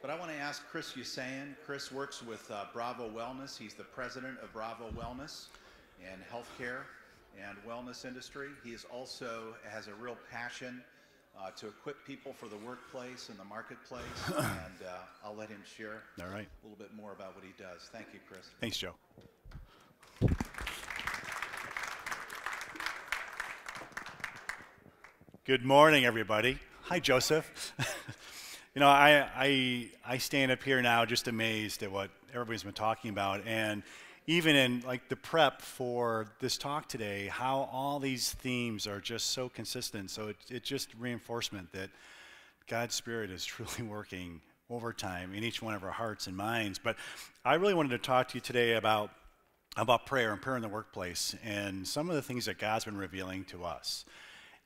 But I want to ask Chris Yessayan. Chris works with uh, Bravo Wellness. He's the president of Bravo Wellness and healthcare and wellness industry. He is also has a real passion uh, to equip people for the workplace and the marketplace. and uh, I'll let him share All right. a little bit more about what he does. Thank you, Chris. Thanks, Joe. Good morning, everybody. Hi, Joseph. you know, I, I, I stand up here now just amazed at what everybody's been talking about. And even in like the prep for this talk today, how all these themes are just so consistent. So it, it's just reinforcement that God's Spirit is truly working overtime in each one of our hearts and minds. But I really wanted to talk to you today about, about prayer and prayer in the workplace and some of the things that God's been revealing to us.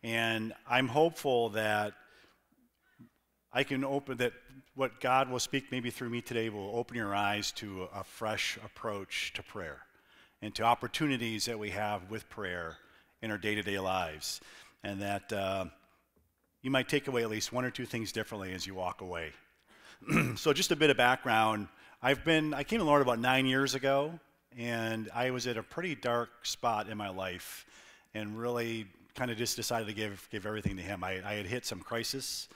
And I'm hopeful that I can open that what God will speak maybe through me today will open your eyes to a fresh approach to prayer and to opportunities that we have with prayer in our day to day lives. And that uh, you might take away at least one or two things differently as you walk away. so, just a bit of background. I've been, I came to the Lord about nine years ago, and I was at a pretty dark spot in my life and really kind of just decided to give, give everything to Him. I, I had hit some crisis.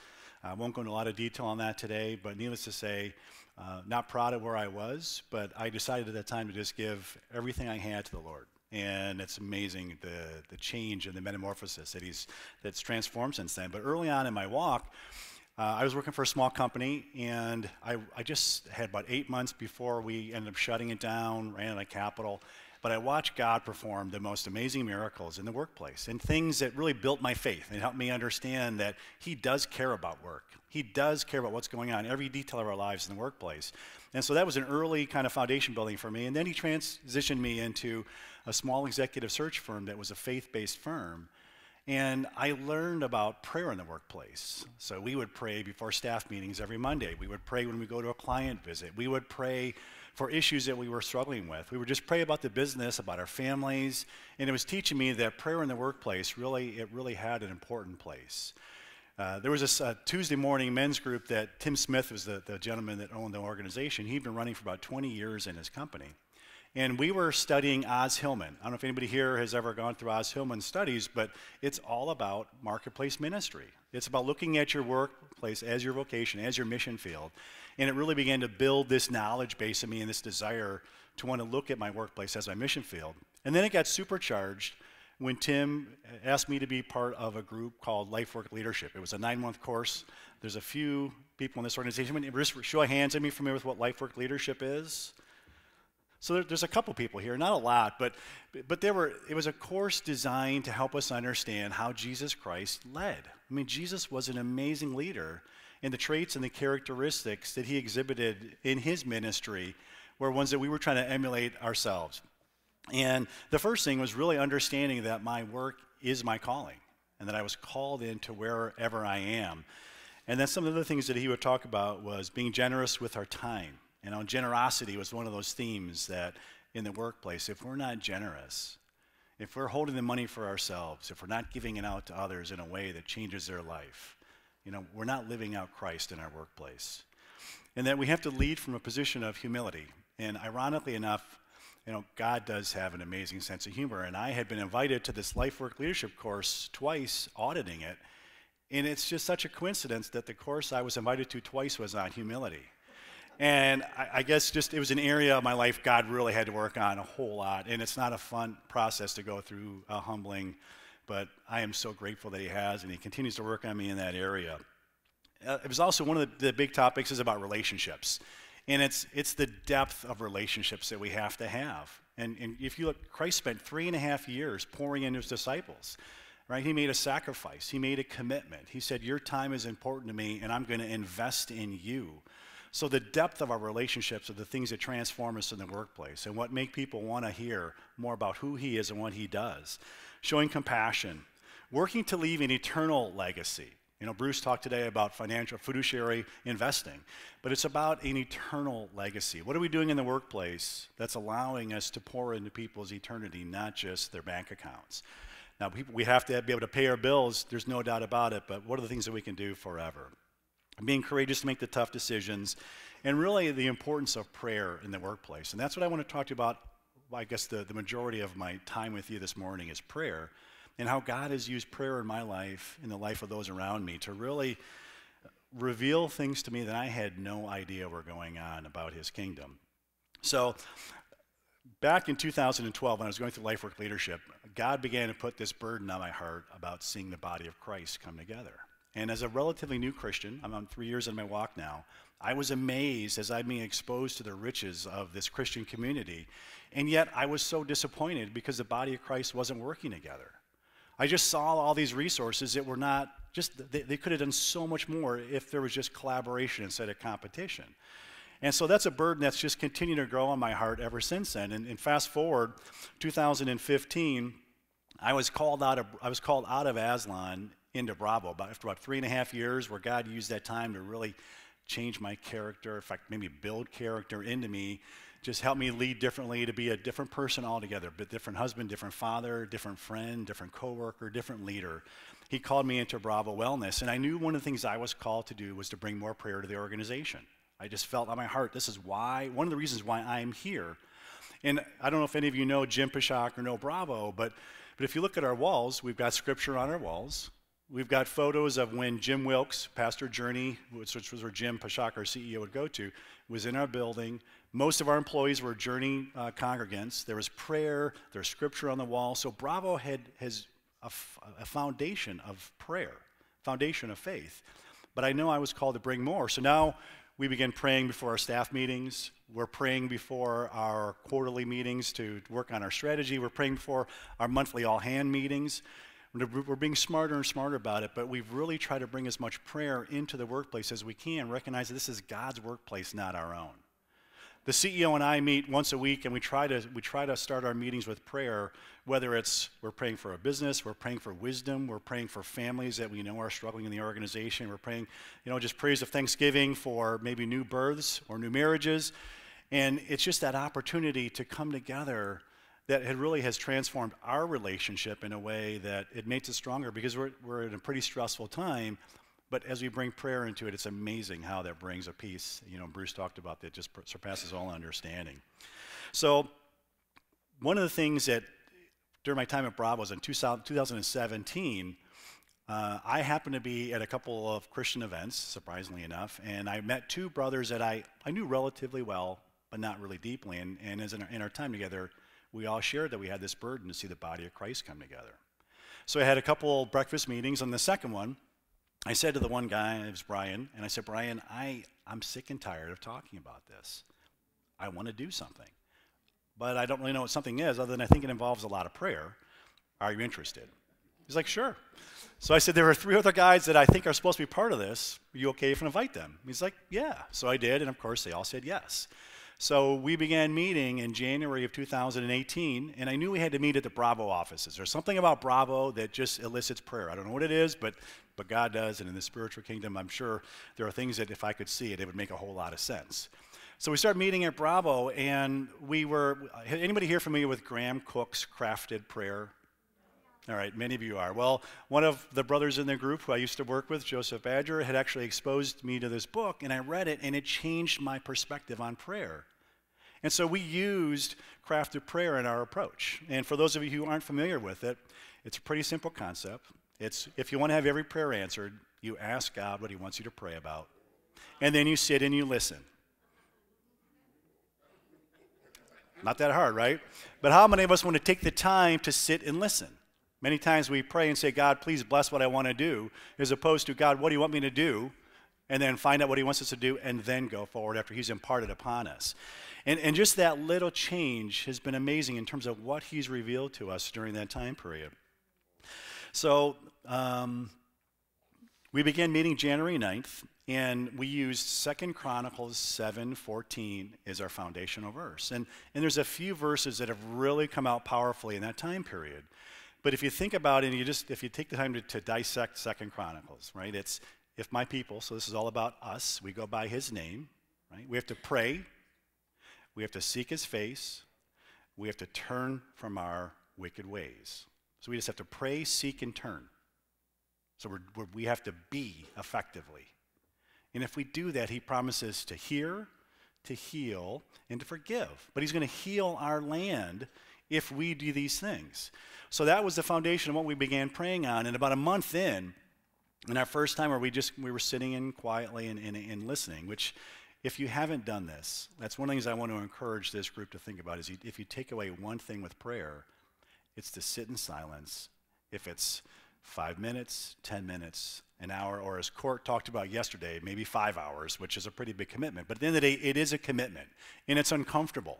I won't go into a lot of detail on that today, but needless to say, uh, not proud of where I was, but I decided at that time to just give everything I had to the Lord. And it's amazing the, the change and the metamorphosis that he's, that's transformed since then. But early on in my walk, uh, I was working for a small company, and I, I just had about eight months before we ended up shutting it down, ran out of capital. But I watched God perform the most amazing miracles in the workplace and things that really built my faith and helped me understand that He does care about work. He does care about what's going on, every detail of our lives in the workplace. And so that was an early kind of foundation building for me. And then He transitioned me into a small executive search firm that was a faith based firm. And I learned about prayer in the workplace. So we would pray before staff meetings every Monday. We would pray when we go to a client visit. We would pray for issues that we were struggling with. We would just pray about the business, about our families, and it was teaching me that prayer in the workplace really, it really had an important place. Uh, there was this uh, Tuesday morning men's group that Tim Smith was the, the gentleman that owned the organization. He'd been running for about 20 years in his company. And we were studying Os Hillman. I don't know if anybody here has ever gone through Os Hillman studies, but it's all about marketplace ministry. It's about looking at your workplace as your vocation, as your mission field, and it really began to build this knowledge base in me and this desire to want to look at my workplace as my mission field. And then it got supercharged when Tim asked me to be part of a group called Life Work Leadership. It was a nine month course. There's a few people in this organization. Just show of hands, me familiar with what Life Work Leadership is? So there, there's a couple people here, not a lot, but, but there were, it was a course designed to help us understand how Jesus Christ led. I mean, Jesus was an amazing leader, and the traits and the characteristics that he exhibited in his ministry were ones that we were trying to emulate ourselves. And the first thing was really understanding that my work is my calling and that I was called into wherever I am. And then some of the other things that he would talk about was being generous with our time. You know, generosity was one of those themes that in the workplace, if we're not generous, if we're holding the money for ourselves, if we're not giving it out to others in a way that changes their life, you know, we're not living out Christ in our workplace. And that we have to lead from a position of humility. And ironically enough, you know, God does have an amazing sense of humor. And I had been invited to this life work leadership course twice, auditing it. And it's just such a coincidence that the course I was invited to twice was on humility. And I, I, guess just it was an area of my life God really had to work on a whole lot. And it's not a fun process to go through, uh, humbling but I am so grateful that he has, and he continues to work on me in that area. Uh, it was also one of the, the big topics is about relationships, and it's it's the depth of relationships that we have to have. And, and if you look, Christ spent three and a half years pouring into his disciples. Right? He made a sacrifice. He made a commitment. He said, Your time is important to me, and I'm going to invest in you. So, the depth of our relationships are the things that transform us in the workplace and what make people want to hear more about who He is and what He does showing compassion, working to leave an eternal legacy. You know, Bruce talked today about financial fiduciary investing, but it's about an eternal legacy. What are we doing in the workplace that's allowing us to pour into people's eternity, not just their bank accounts? Now, we have to be able to pay our bills, there's no doubt about it, but what are the things that we can do forever? Being courageous to make the tough decisions, and really the importance of prayer in the workplace. And that's what I want to talk to you about. I guess the, the majority of my time with you this morning is prayer, and how God has used prayer in my life, in the life of those around me, to really reveal things to me that I had no idea were going on about His kingdom. So, back in 2012, when I was going through life work leadership, God began to put this burden on my heart about seeing the body of Christ come together. And as a relatively new Christian, I'm on three years in my walk now, I was amazed as I'm being exposed to the riches of this Christian community. And yet I was so disappointed because the body of Christ wasn't working together. I just saw all these resources that were not just, they, they could have done so much more if there was just collaboration instead of competition. And so that's a burden that's just continued to grow on my heart ever since then. And, and, fast forward, 2015, I was called out of I was called out of Aslan into Bravo about after about three and a half years, where God used that time to really change my character, in fact, maybe build character into me, just help me lead differently, to be a different person altogether, but different husband, different father, different friend, different coworker, different leader. He called me into Bravo Wellness, and I knew one of the things I was called to do was to bring more prayer to the organization. I just felt on my heart, this is why, one of the reasons why I'm here. And I don't know if any of you know Jim Pshock or know Bravo, but, but if you look at our walls, we've got scripture on our walls. We've got photos of when Jim Wilkes, Pastor Journey, which was where Jim Pshock, our CEO, would go to, was in our building. Most of our employees were Journey uh, congregants. There was prayer, there's scripture on the wall. So Bravo had, has a, f- a foundation of prayer, foundation of faith. But I know I was called to bring more. So now we begin praying before our staff meetings. We're praying before our quarterly meetings to work on our strategy. We're praying before our monthly all hand meetings. We're being smarter and smarter about it, but we've really tried to bring as much prayer into the workplace as we can, recognize that this is God's workplace, not our own. The CEO and I meet once a week, and we try to we try to start our meetings with prayer. Whether it's we're praying for a business, we're praying for wisdom, we're praying for families that we know are struggling in the organization. We're praying, you know, just prayers of thanksgiving for maybe new births or new marriages, and it's just that opportunity to come together that it really has transformed our relationship in a way that it makes us stronger because we're, we're in a pretty stressful time but as we bring prayer into it, it's amazing how that brings a peace. You know, Bruce talked about that, just surpasses all understanding. So, one of the things that during my time at Bravo was in 2017, uh, I happened to be at a couple of Christian events, surprisingly enough, and I met two brothers that I, I knew relatively well, but not really deeply. And, and as in our, in our time together, we all shared that we had this burden to see the body of Christ come together. So I had a couple breakfast meetings, and the second one, I said to the one guy, it was Brian, and I said, Brian, I, I'm sick and tired of talking about this. I want to do something. But I don't really know what something is, other than I think it involves a lot of prayer. Are you interested? He's like, sure. So I said, there are three other guys that I think are supposed to be part of this. Are you okay if I invite them? He's like, yeah. So I did, and of course, they all said yes. So we began meeting in January of 2018, and I knew we had to meet at the Bravo offices. There's something about Bravo that just elicits prayer. I don't know what it is, but, but God does, and in the spiritual kingdom, I'm sure there are things that if I could see it, it would make a whole lot of sense. So we started meeting at Bravo, and we were, anybody here familiar with Graham Cooke's crafted prayer? All right, many of you are. Well, one of the brothers in the group who I used to work with, Joseph Badger, had actually exposed me to this book, and I read it, and it changed my perspective on prayer. And so we used crafted prayer in our approach. And for those of you who aren't familiar with it, it's a pretty simple concept. It's if you want to have every prayer answered, you ask God what He wants you to pray about, and then you sit and you listen. Not that hard, right? But how many of us want to take the time to sit and listen? Many times we pray and say, God, please bless what I want to do, as opposed to, God, what do you want me to do? And then find out what He wants us to do and then go forward after He's imparted upon us. And, and just that little change has been amazing in terms of what he's revealed to us during that time period. So um, we began meeting January 9th, and we used Second Chronicles 7:14 as our foundational verse. And, and there's a few verses that have really come out powerfully in that time period. But if you think about it, and you just if you take the time to, to dissect Second Chronicles, right? It's if my people, so this is all about us, we go by his name, right? We have to pray we have to seek his face. We have to turn from our wicked ways. So we just have to pray, seek, and turn. So we're, we're, we have to be effectively. And if we do that, He promises to hear, to heal, and to forgive. But He's going to heal our land if we do these things. So that was the foundation of what we began praying on. And about a month in, in our first time where we just we were sitting in quietly and, and, and listening, which if you haven't done this, that's one of the things I want to encourage this group to think about is if you take away one thing with prayer, it's to sit in silence. If it's five minutes, 10 minutes, an hour, or as Court talked about yesterday, maybe five hours, which is a pretty big commitment. But at the end of the day, it is a commitment, and it's uncomfortable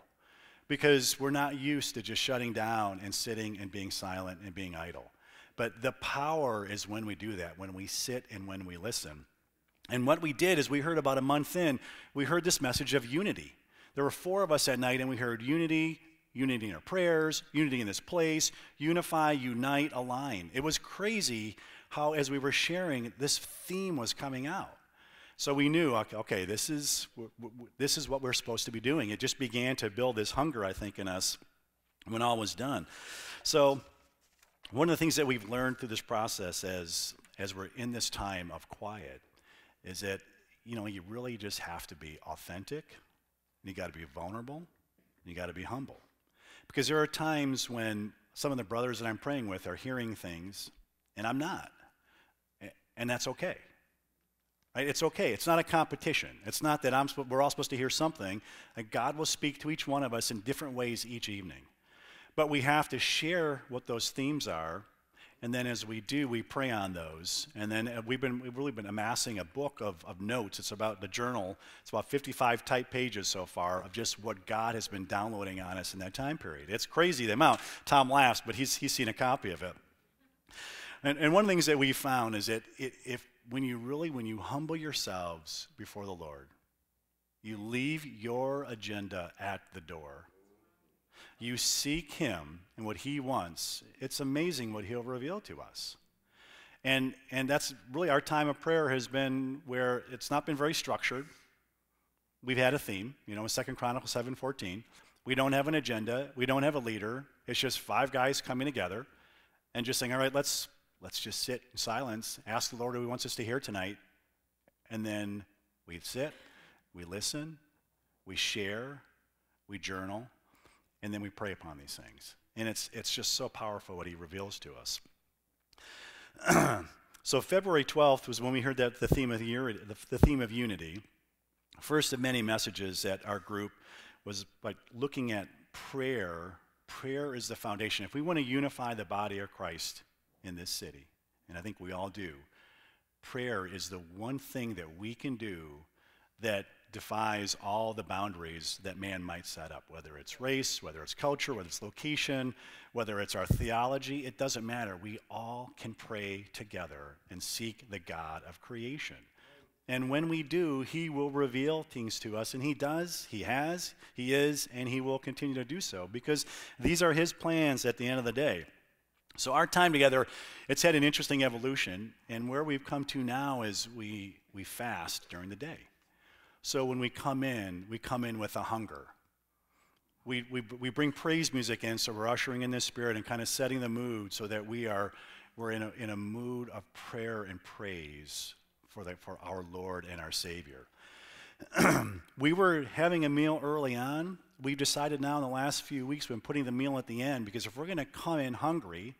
because we're not used to just shutting down and sitting and being silent and being idle. But the power is when we do that, when we sit and when we listen. And what we did is we heard about a month in, we heard this message of unity. There were four of us at night, and we heard unity, unity in our prayers, unity in this place, unify, unite, align. It was crazy how, as we were sharing, this theme was coming out. So we knew, okay, this is, this is what we're supposed to be doing. It just began to build this hunger, I think, in us when all was done. So one of the things that we've learned through this process as, as we're in this time of quiet is that, you know, you really just have to be authentic, you got to be vulnerable, you got to be humble. Because there are times when some of the brothers that I'm praying with are hearing things, and I'm not. And that's okay. It's okay. It's not a competition. It's not that I'm, we're all supposed to hear something. God will speak to each one of us in different ways each evening. But we have to share what those themes are. And then as we do, we pray on those. And then uh, we've, been, we've really been amassing a book of, of notes. It's about the journal. It's about 55 type pages so far of just what God has been downloading on us in that time period. It's crazy the amount. Tom laughs, but he's, he's seen a copy of it. And, and one of the things that we found is that it, if when you really, when you humble yourselves before the Lord, you leave your agenda at the door. You seek Him and what He wants. It's amazing what He'll reveal to us. And, and that's really our time of prayer has been where it's not been very structured. We've had a theme, you know, in 2 Chronicles 7.14. We don't have an agenda. We don't have a leader. It's just five guys coming together and just saying, all right, let's let's just sit in silence, ask the Lord what He wants us to hear tonight, and then we sit, we listen, we share, we journal, and then we pray upon these things. And it's, it's just so powerful what He reveals to us. so February 12th was when we heard that the theme of the, year, the, the theme of unity. First of many messages at our group was like looking at prayer. Prayer is the foundation. If we want to unify the body of Christ, in this city, and I think we all do, prayer is the one thing that we can do that defies all the boundaries that man might set up, whether it's race, whether it's culture, whether it's location, whether it's our theology, it doesn't matter. We all can pray together and seek the God of creation. And when we do, He will reveal things to us. And He does, He has, He is, and He will continue to do so because these are His plans at the end of the day. So our time together, it's had an interesting evolution, and where we've come to now is we, we fast during the day. So when we come in, we come in with a hunger. We, we, we bring praise music in, so we're ushering in this spirit and kind of setting the mood so that we are we're in a, in a mood of prayer and praise for, the, for our Lord and our Savior. we were having a meal early on. We've decided now in the last few weeks we've been putting the meal at the end because if we're going to come in hungry,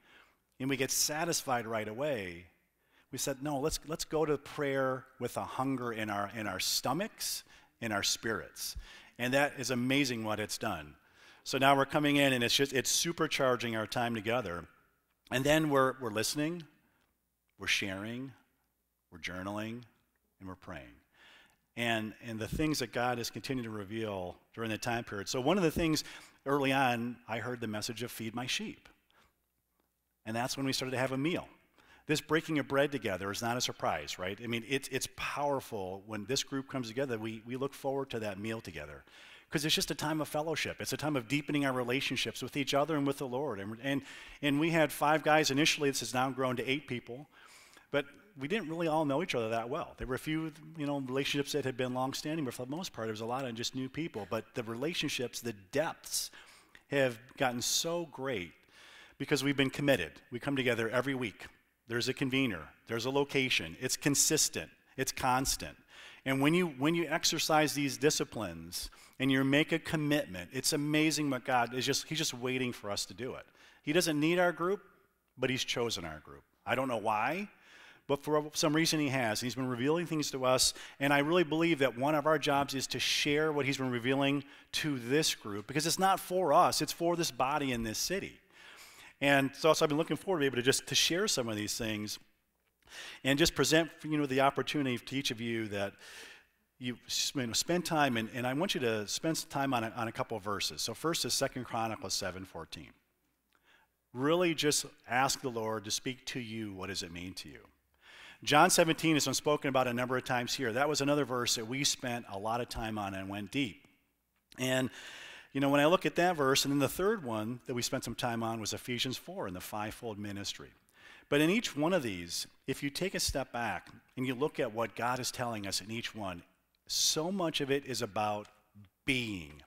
and we get satisfied right away, we said, no, let's, let's go to prayer with a hunger in our, in our stomachs, in our spirits. And that is amazing what it's done. So now we're coming in and it's just, it's supercharging our time together. And then we're, we're listening, we're sharing, we're journaling, and we're praying. And, and the things that God has continued to reveal during the time period. So one of the things early on, I heard the message of feed my sheep. And that's when we started to have a meal. This breaking of bread together is not a surprise, right? I mean, it's, it's powerful when this group comes together. We, we look forward to that meal together because it's just a time of fellowship. It's a time of deepening our relationships with each other and with the Lord. And, and, and we had five guys initially. This has now grown to eight people. But we didn't really all know each other that well. There were a few, you know, relationships that had been long-standing, but for the most part, it was a lot of just new people. But the relationships, the depths, have gotten so great because we've been committed. We come together every week. There's a convener, there's a location, it's consistent, it's constant. And when you, when you exercise these disciplines and you make a commitment, it's amazing what God is just, He's just waiting for us to do it. He doesn't need our group, but He's chosen our group. I don't know why, but for some reason He has. He's been revealing things to us, and I really believe that one of our jobs is to share what He's been revealing to this group because it's not for us, it's for this body in this city. And so, so I've been looking forward to be able to just to share some of these things and just present you know the opportunity to each of you that you, spend time and, and i want you to spend some time on a, on a couple of verses. So first is second chronicles 7 14 really just ask the lord to speak to you. What does it mean to you? John 17 has been spoken about a number of times here. That was another verse that we spent a lot of time on and went deep. And you know when i look at that verse and then the third one that we spent some time on was ephesians 4 and the fivefold ministry but in each one of these, if you take a step back and you look at what God is telling us in each one, so much of it is about being,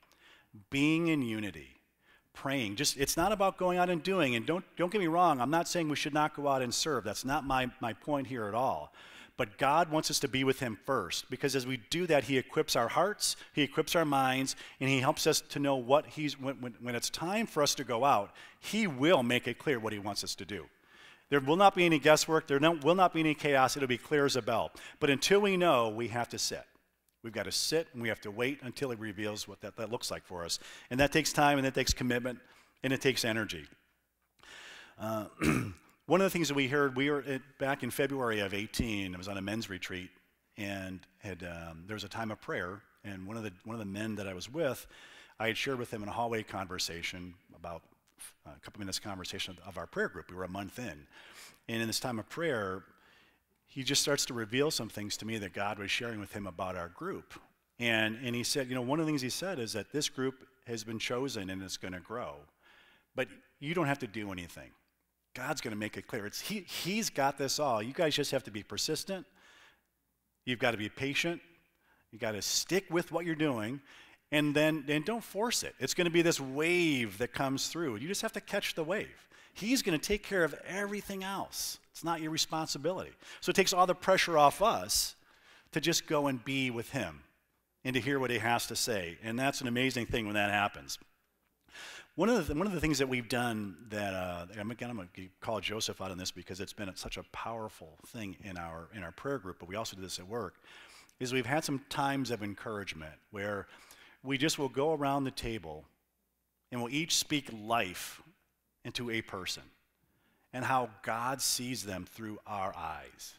being in unity, praying. Just it's not about going out and doing. And don't don't get me wrong, I'm not saying we should not go out and serve. That's not my, my point here at all. But God wants us to be with Him first because as we do that, He equips our hearts, He equips our minds, and He helps us to know what He's, when, when, when it's time for us to go out, He will make it clear what He wants us to do. There will not be any guesswork. There no, will not be any chaos. It'll be clear as a bell. But until we know, we have to sit. We've got to sit and we have to wait until He reveals what that, that looks like for us. And that takes time and that takes commitment and it takes energy. Uh, one of the things that we heard, we were at, back in February of 18, I was on a men's retreat and had, um, there was a time of prayer. And one of, the, one of the men that I was with, I had shared with him in a hallway conversation about a couple minutes conversation of our prayer group. We were a month in. And in this time of prayer, he just starts to reveal some things to me that God was sharing with him about our group. And, and he said, you know, one of the things he said is that this group has been chosen and it's going to grow. But you don't have to do anything. God's going to make it clear. It's, he, he's got this all. You guys just have to be persistent. You've got to be patient. You've got to stick with what you're doing and then and don't force it. It's going to be this wave that comes through. You just have to catch the wave. He's going to take care of everything else. It's not your responsibility. So it takes all the pressure off us to just go and be with him and to hear what he has to say. And that's an amazing thing when that happens. One of the, one of the things that we've done that, uh, again, I'm going to call Joseph out on this because it's been such a powerful thing in our, in our prayer group, but we also do this at work, is we've had some times of encouragement where we just will go around the table and we'll each speak life into a person and how God sees them through our eyes,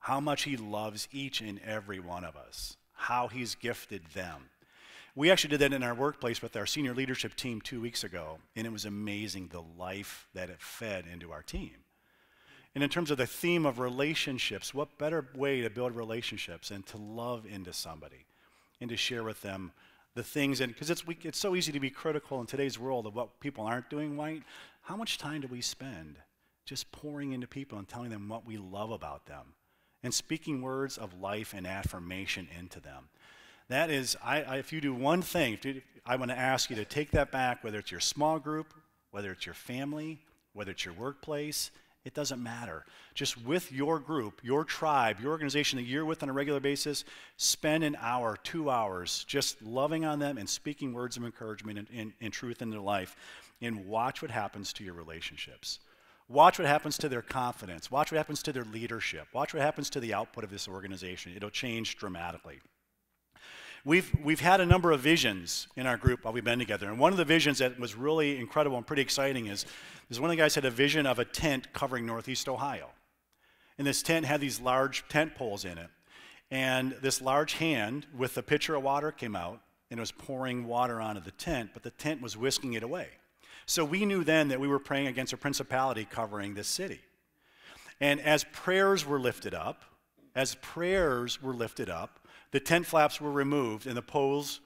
how much He loves each and every one of us, how He's gifted them. We actually did that in our workplace with our senior leadership team two weeks ago, and it was amazing the life that it fed into our team. And in terms of the theme of relationships, what better way to build relationships and to love into somebody and to share with them the things, and because it's, it's so easy to be critical in today's world of what people aren't doing right, how much time do we spend just pouring into people and telling them what we love about them and speaking words of life and affirmation into them? That is, I, I, if you do one thing, you, I want to ask you to take that back, whether it's your small group, whether it's your family, whether it's your workplace, it doesn't matter. Just with your group, your tribe, your organization that you're with on a regular basis, spend an hour, two hours just loving on them and speaking words of encouragement and, and, and truth in their life. And watch what happens to your relationships. Watch what happens to their confidence. Watch what happens to their leadership. Watch what happens to the output of this organization. It'll change dramatically. We've, we've had a number of visions in our group while we've been together. And one of the visions that was really incredible and pretty exciting is, is one of the guys had a vision of a tent covering Northeast Ohio. And this tent had these large tent poles in it. And this large hand with a pitcher of water came out and it was pouring water onto the tent, but the tent was whisking it away. So we knew then that we were praying against a principality covering this city. And as prayers were lifted up, as prayers were lifted up, the tent flaps were removed and the poles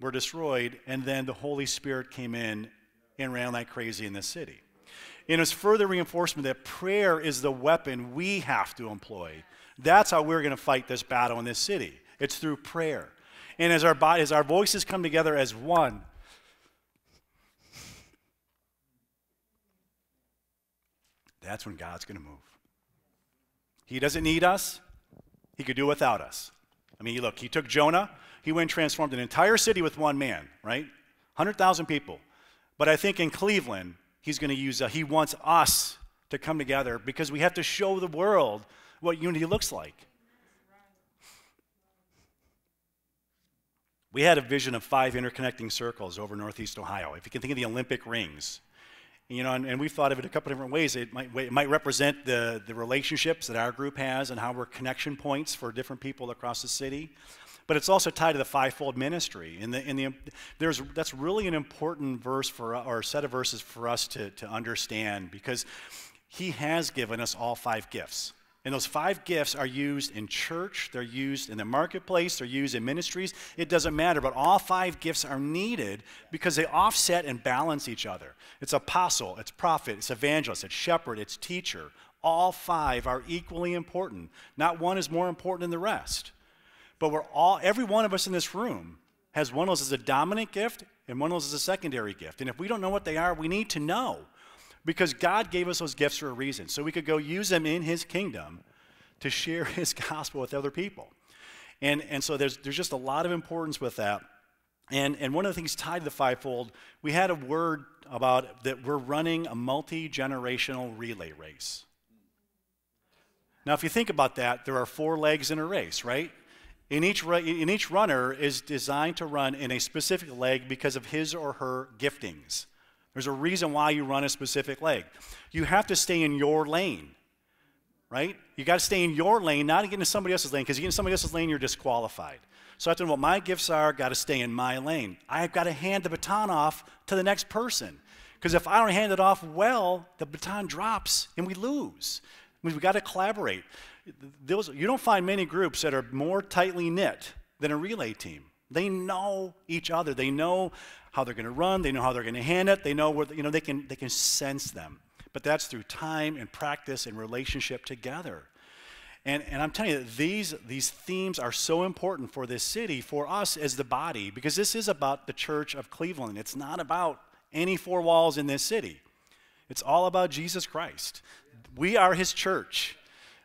were destroyed, and then the Holy Spirit came in and ran like crazy in the city. And it's further reinforcement that prayer is the weapon we have to employ. That's how we're going to fight this battle in this city. It's through prayer. And as our, body, as our voices come together as one, that's when God's going to move. He doesn't need us, He could do without us. I mean, look, he took Jonah, he went and transformed an entire city with one man, right? 100,000 people. But I think in Cleveland, he's going to use, a, he wants us to come together because we have to show the world what unity looks like. We had a vision of five interconnecting circles over Northeast Ohio. If you can think of the Olympic rings, you know, and, and we've thought of it a couple different ways. It might, it might represent the, the relationships that our group has and how we're connection points for different people across the city. But it's also tied to the fivefold ministry. And the, in the, there's, that's really an important verse for, or set of verses for us to, to understand because he has given us all five gifts. And those five gifts are used in church, they're used in the marketplace, they're used in ministries. It doesn't matter, but all five gifts are needed because they offset and balance each other. It's apostle, it's prophet, it's evangelist, it's shepherd, it's teacher. All five are equally important. Not one is more important than the rest. But we're all, every one of us in this room has one of those as a dominant gift and one of those as a secondary gift. And if we don't know what they are, we need to know because God gave us those gifts for a reason. So we could go use them in His kingdom to share His gospel with other people. And, and so there's, there's just a lot of importance with that. And, and one of the things tied to the fivefold, we had a word about that we're running a multi generational relay race. Now, if you think about that, there are four legs in a race, right? In each, in each runner is designed to run in a specific leg because of his or her giftings. There's a reason why you run a specific leg. You have to stay in your lane, right? You got to stay in your lane, not get into somebody else's lane, because you get in somebody else's lane, you're disqualified. So I have to know what my gifts are, got to stay in my lane. I've got to hand the baton off to the next person. Because if I don't hand it off well, the baton drops and we lose. We've got to collaborate. Those, you don't find many groups that are more tightly knit than a relay team. They know each other. They know how they're going to run, they know how they're going to hand it, they know where, you know, they can, they can sense them. But that's through time and practice and relationship together. And, and I'm telling you, that these, these themes are so important for this city, for us as the body, because this is about the church of Cleveland. It's not about any four walls in this city, it's all about Jesus Christ. We are his church.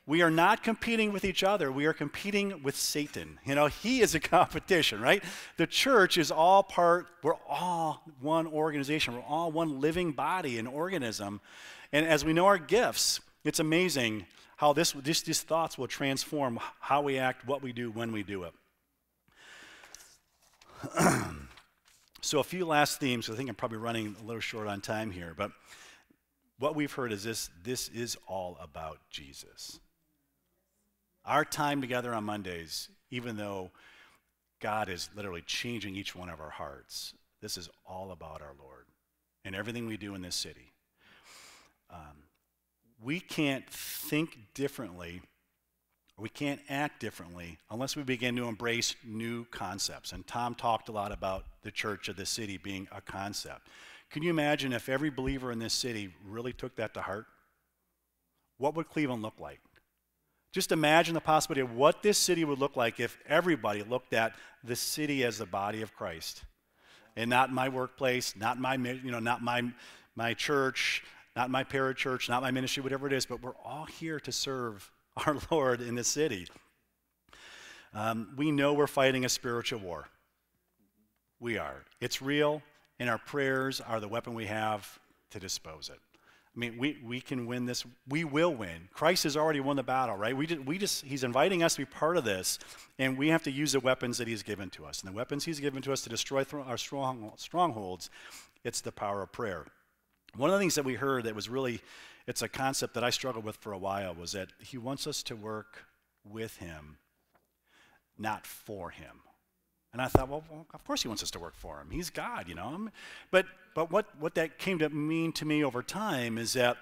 We are not competing with each other. We are competing with Satan. You know, he is a competition, right? The church is all part, we're all one organization. We're all one living body and organism. And as we know our gifts, it's amazing how this, this, these thoughts will transform how we act, what we do, when we do it. so, a few last themes. I think I'm probably running a little short on time here, but what we've heard is this this is all about Jesus. Our time together on Mondays, even though God is literally changing each one of our hearts, this is all about our Lord and everything we do in this city. Um, we can't think differently, we can't act differently unless we begin to embrace new concepts. And Tom talked a lot about the church of the city being a concept. Can you imagine if every believer in this city really took that to heart? What would Cleveland look like? Just imagine the possibility of what this city would look like if everybody looked at the city as the body of Christ. And not my workplace, not my, you know, not my, my church, not my parachurch, not my ministry, whatever it is, but we're all here to serve our Lord in this city. Um, we know we're fighting a spiritual war. We are. It's real, and our prayers are the weapon we have to dispose it. I mean, we, we can win this. We will win. Christ has already won the battle, right? We, just, we just, he's inviting us to be part of this, and we have to use the weapons that he's given to us. And the weapons he's given to us to destroy our strong, strongholds, it's the power of prayer. One of the things that we heard that was really, it's a concept that I struggled with for a while, was that he wants us to work with him, not for him. And I thought, well, well, of course he wants us to work for him. He's God, you know. But, but what, what that came to mean to me over time is that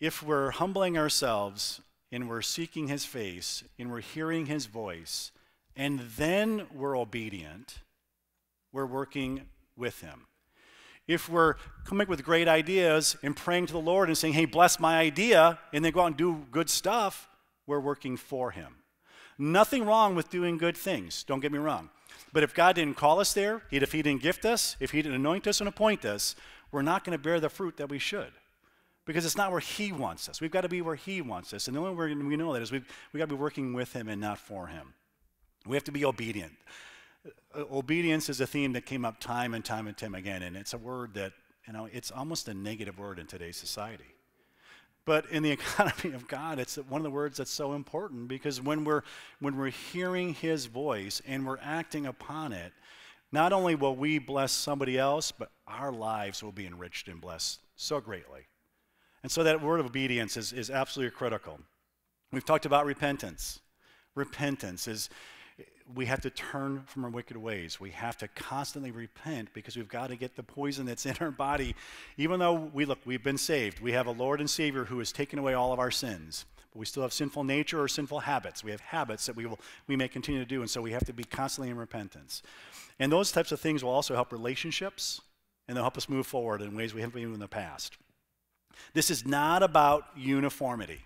if we're humbling ourselves and we're seeking his face and we're hearing his voice and then we're obedient, we're working with him. If we're coming with great ideas and praying to the Lord and saying, hey, bless my idea, and then go out and do good stuff, we're working for him. Nothing wrong with doing good things, don't get me wrong. But if God didn't call us there, if He didn't gift us, if He didn't anoint us and appoint us, we're not going to bear the fruit that we should. Because it's not where He wants us. We've got to be where He wants us. And the only way we know that is we've, we've got to be working with Him and not for Him. We have to be obedient. Uh, obedience is a theme that came up time and time and time again, and it's a word that, you know, it's almost a negative word in today's society. But in the economy of God, it's one of the words that's so important because when we're, when we're hearing His voice and we're acting upon it, not only will we bless somebody else, but our lives will be enriched and blessed so greatly. And so that word of obedience is, is absolutely critical. We've talked about repentance. Repentance is we have to turn from our wicked ways. We have to constantly repent because we've got to get the poison that's in our body. Even though we look, we've been saved. We have a Lord and Savior who has taken away all of our sins. But we still have sinful nature or sinful habits. We have habits that we will we may continue to do, and so we have to be constantly in repentance. And those types of things will also help relationships and they'll help us move forward in ways we haven't been in the past. This is not about uniformity.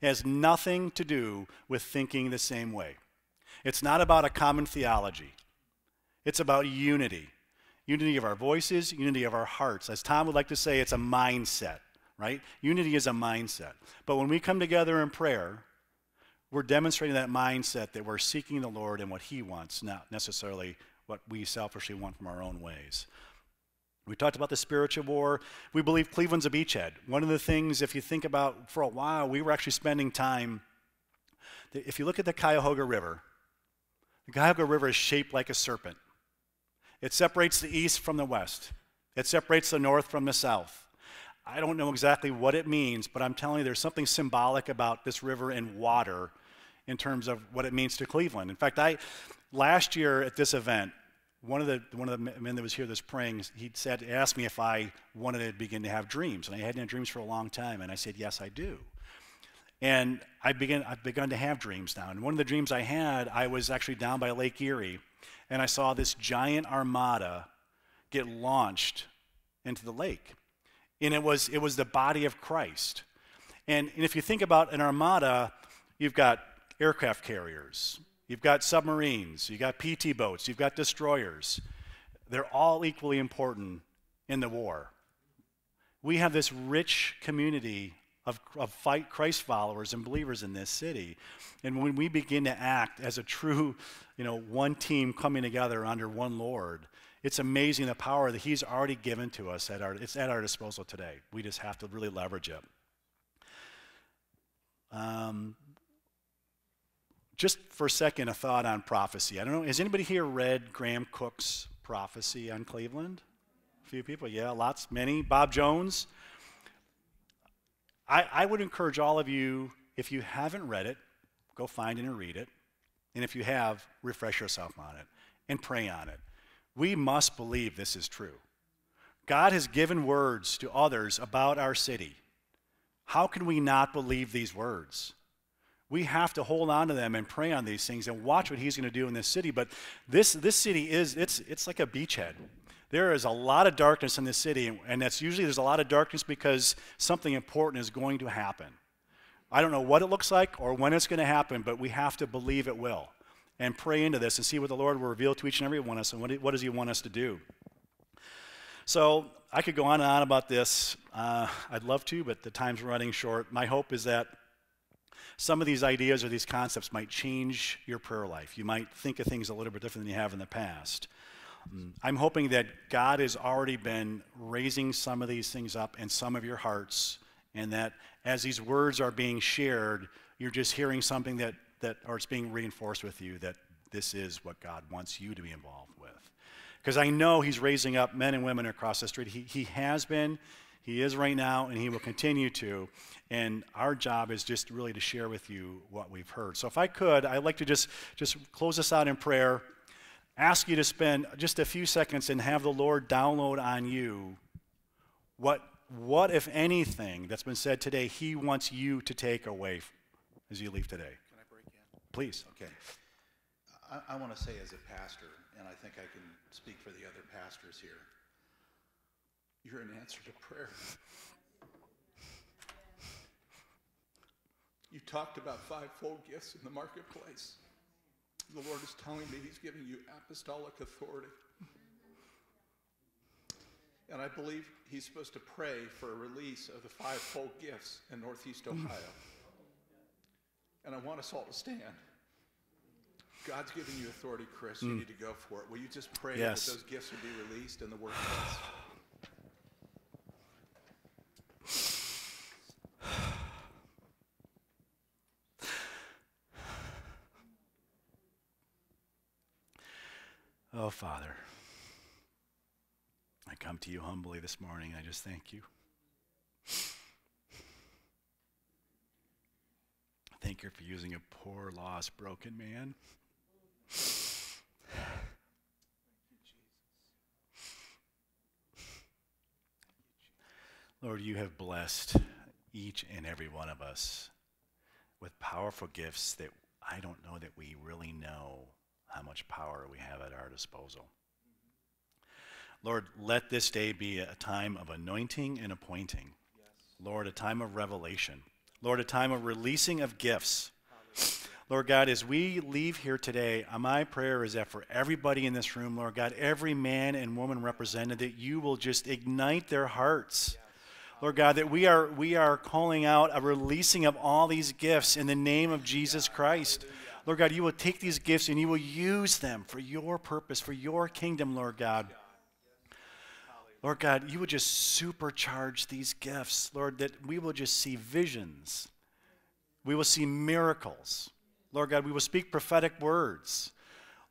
It has nothing to do with thinking the same way. It's not about a common theology. It's about unity. Unity of our voices, unity of our hearts. As Tom would like to say, it's a mindset, right? Unity is a mindset. But when we come together in prayer, we're demonstrating that mindset that we're seeking the Lord and what He wants, not necessarily what we selfishly want from our own ways. We talked about the spiritual war. We believe Cleveland's a beachhead. One of the things, if you think about for a while, we were actually spending time. If you look at the Cuyahoga River, the Cuyahoga River is shaped like a serpent. It separates the east from the west, it separates the north from the south. I don't know exactly what it means, but I'm telling you, there's something symbolic about this river and water in terms of what it means to Cleveland. In fact, I last year at this event, one of the one of the men that was here this praying, he said asked me if I wanted to begin to have dreams, and I hadn't had dreams for a long time, and I said yes, I do. And I began I've begun to have dreams now. And one of the dreams I had, I was actually down by Lake Erie, and I saw this giant armada get launched into the lake, and it was it was the body of Christ. And, and if you think about an armada, you've got aircraft carriers, You've got submarines, you've got PT boats, you've got destroyers. They're all equally important in the war. We have this rich community of, of fight Christ followers and believers in this city. And when we begin to act as a true, you know, one team coming together under one Lord, it's amazing the power that He's already given to us at our, it's at our disposal today. We just have to really leverage it. Um, just for a second, a thought on prophecy. I don't know, has anybody here read Graham Cooke's prophecy on Cleveland? A few people, yeah, lots, many. Bob Jones. I, I would encourage all of you, if you haven't read it, go find it and read it. And if you have, refresh yourself on it and pray on it. We must believe this is true. God has given words to others about our city. How can we not believe these words? we have to hold on to them and pray on these things and watch what he's going to do in this city. But this, this city is, it's, it's like a beachhead. There is a lot of darkness in this city, and that's usually there's a lot of darkness because something important is going to happen. I don't know what it looks like or when it's going to happen, but we have to believe it will and pray into this and see what the Lord will reveal to each and every one of us and what, what does he want us to do. So I could go on and on about this. Uh, I'd love to, but the time's running short. My hope is that some of these ideas or these concepts might change your prayer life. You might think of things a little bit different than you have in the past. Mm, I'm hoping that God has already been raising some of these things up in some of your hearts, and that as these words are being shared, you're just hearing something that, that or it's being reinforced with you that this is what God wants you to be involved with. Because I know He's raising up men and women across the street. He, he has been, he is right now, and He will continue to. And our job is just really to share with you what we've heard. So if I could, I'd like to just, just close us out in prayer, ask you to spend just a few seconds and have the Lord download on you what, what if anything, that's been said today, He wants you to take away as you leave today. Can I break in? Please. Okay. I, I want to say as a pastor, and I think I can speak for the other pastors here you're an answer to prayer. You talked about fivefold gifts in the marketplace. The Lord is telling me He's giving you apostolic authority. And I believe He's supposed to pray for a release of the fivefold gifts in Northeast hmm. Ohio. And I want us all to stand. God's given you authority, Chris. You hmm. need to go for it. Will you just pray Yes. that those gifts will be released in the workplace? Father, I come to you humbly this morning. I just thank you. Thank you for using a poor, lost, broken man. Lord, you have blessed each and every one of us with powerful gifts that I don't know that we really know how much power we have at our disposal. Lord, let this day be a time of anointing and appointing. Lord, a time of revelation. Lord, a time of releasing of gifts. Lord God, as we leave here today, uh, my prayer is that for everybody in this room, Lord God, every man and woman represented, that you will just ignite their hearts. Lord God, that we are, we are calling out a releasing of all these gifts in the name of Jesus Christ. Lord God, you will take these gifts and you will use them for your purpose, for your kingdom, Lord God. Lord God, you would just supercharge these gifts, Lord, that we will just see visions. We will see miracles. Lord God, we will speak prophetic words.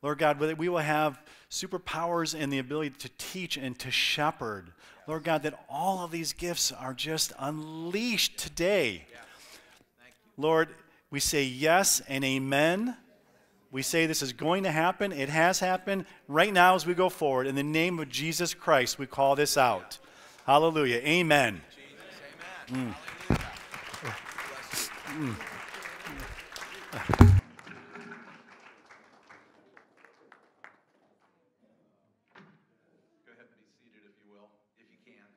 Lord God, that we will have superpowers and the ability to teach and to shepherd. Lord God, that all of these gifts are just unleashed today. Lord, we say yes and amen. We say this is going to happen. It has happened. Right now, as we go forward, in the name of Jesus Christ, we call this out. Hallelujah. Amen. Amen. Mm. Go ahead and be seated if you will, if you can.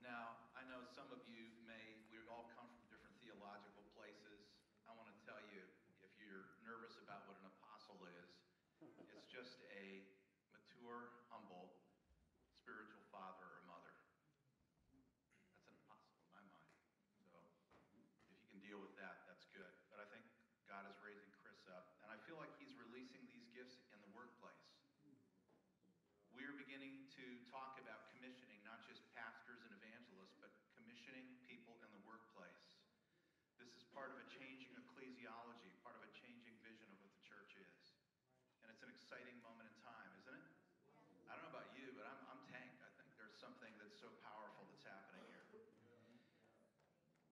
Now, I know some of you may, we all come from different theological places. I want to tell you, if you're nervous about what an apostle is, it's just a mature, humble, spiritual father or mother. That's an apostle in my mind. So if you can deal with that, that's good. But I think God is raising Chris up, and I feel like he's releasing these gifts in the workplace. We're beginning to talk about commissioning not just pastors and evangelists, but commissioning people in the workplace. This is part of a changing ecclesiology, part of a changing vision of what the church is. And it's an exciting moment